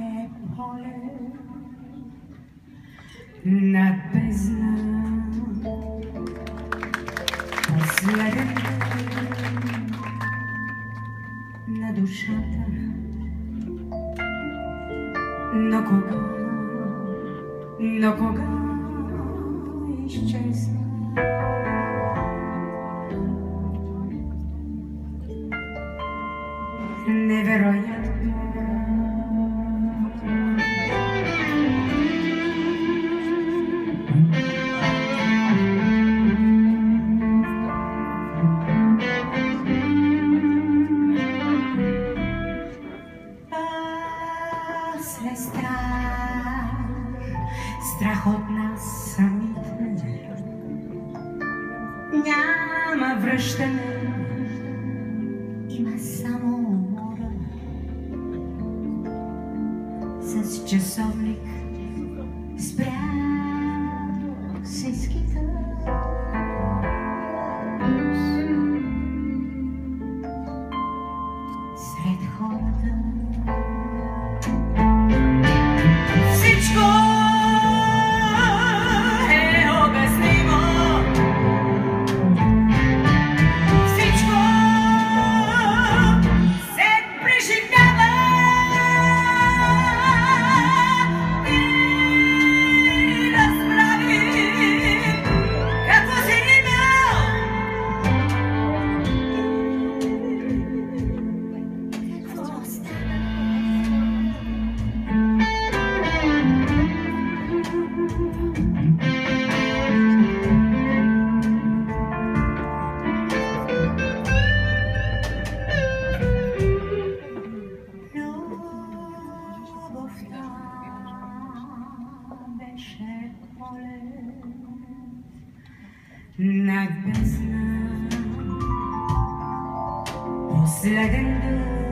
е поле над бездна. Последен на душата, но кога, но кога изчезна. Невероятно. Страх, страх от нас самите. Няма връщане, часовник спря беше полет над бездна. Последен дъх